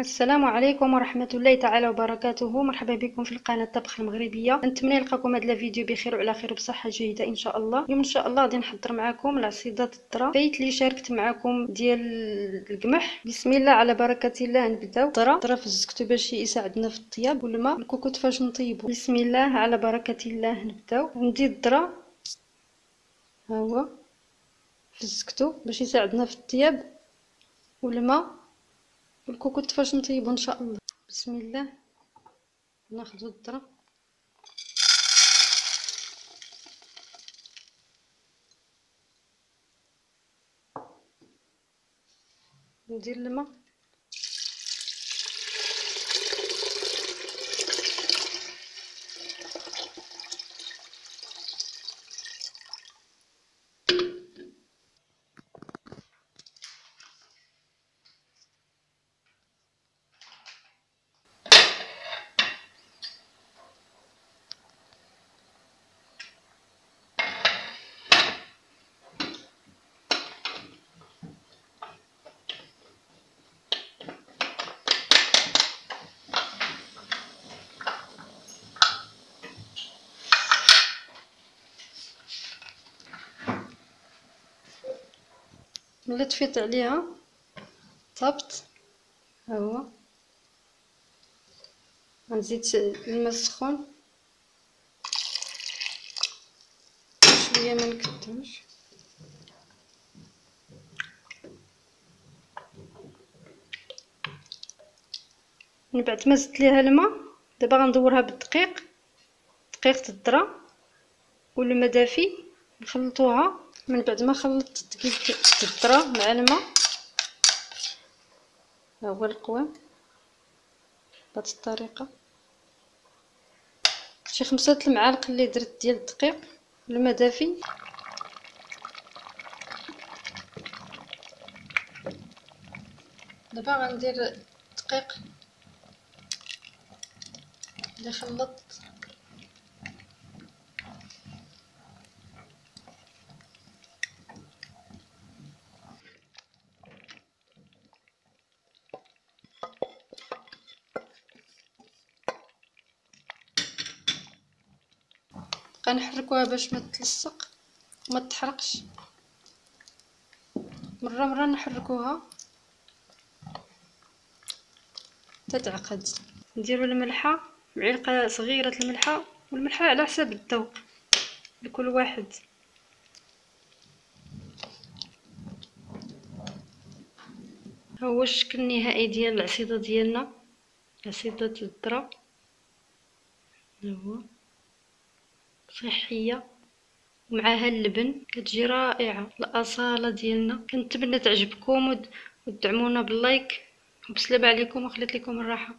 السلام عليكم ورحمة الله تعالى وبركاته. مرحبا بكم في القناة الطبخ المغربية. نتمنى نلقاكم هذا الفيديو بخير وعلى خير بصحة جيدة إن شاء الله. اليوم إن شاء الله غادي نحضر معكم العصيدة الذرة فايت لي شاركت معكم ديال القمح. بسم الله على بركة الله نبداو الذرة الذرة فزكتو باش يساعدنا في الطياب والماء. الكوكوط فاش نطيبو. بسم الله على بركة الله نبداو عندي الذرة ها هو. فزكتو باش يساعدنا في الطياب والماء. والكوكوط فاش نطيبو ان شاء الله بسم الله ناخذ الذره ندير الماء ملي طفيت عليها؟ طابت. ها هو. غنزيد الماء السخون. شوية ما نكثرش من بعد ما زدت ليها الماء دابا غندورها بالدقيق. دقيقه الذره والماء دافي. نخلطوها. من بعد ما خلطت دقيق الذره مع الماء. ها هو القوام. بهذه الطريقة. شي خمسة المعالق اللي درت ديال الدقيق. الماء دافي. دابا غندير الدقيق اللي خلطت. نحركوها باش ما تلصق وما تحرقش. مرة مرة نحركوها. تتعقد نديرو الملحة معلقة صغيرة الملحة والملحة على حسب الذوق لكل واحد. ها هو الشكل النهائي ديال العصيدة ديالنا عصيدة الذرة. هو. صحية ومعها اللبن كتجي رائعة. الأصالة ديالنا كنتمنى تعجبكم وتدعمونا باللايك. وبسلام عليكم وخليت لكم الراحة.